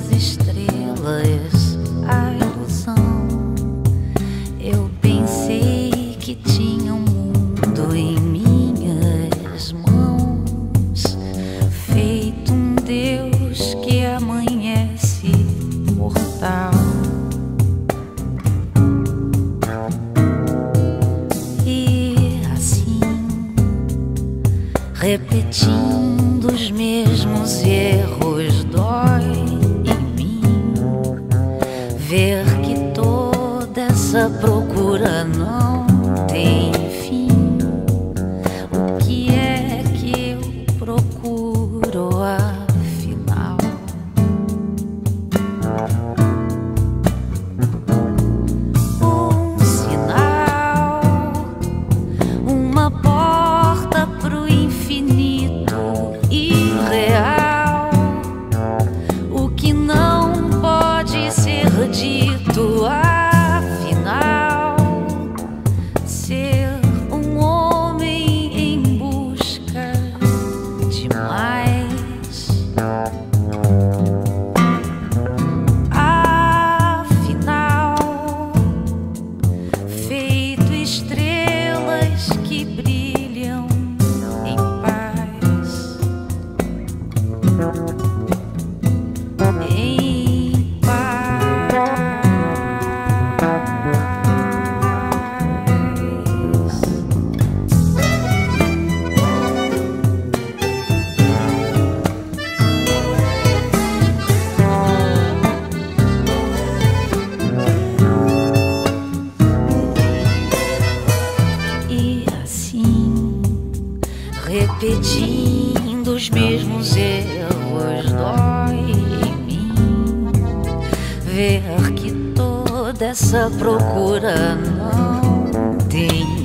das estrelas a ilusão. Eu pensei que tinha um mundo em minhas mãos, feito um Deus que amanhece mortal. E assim, repetindo os mesmos erros, dói ver que toda essa procura não tem repetindo os mesmos erros, dói em mim ver que toda essa procura não tem